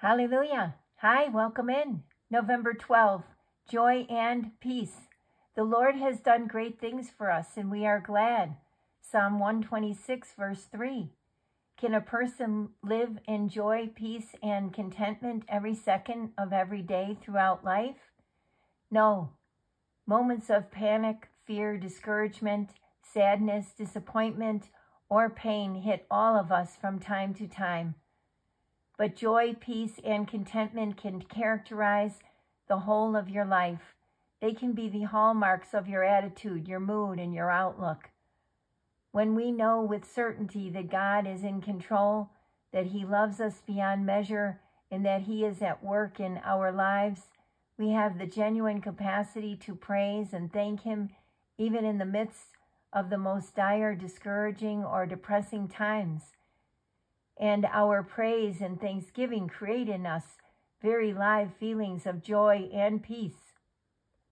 Hallelujah. Hi, welcome in. November 12, joy and peace. The Lord has done great things for us and we are glad. Psalm 126, verse 3. Can a person live in joy, peace, and contentment every second of every day throughout life? No. Moments of panic, fear, discouragement, sadness, disappointment, or pain hit all of us from time to time. But joy, peace, and contentment can characterize the whole of your life. They can be the hallmarks of your attitude, your mood, and your outlook. When we know with certainty that God is in control, that he loves us beyond measure, and that he is at work in our lives, we have the genuine capacity to praise and thank him even in the midst of the most dire, discouraging, or depressing times. And our praise and thanksgiving create in us very live feelings of joy and peace.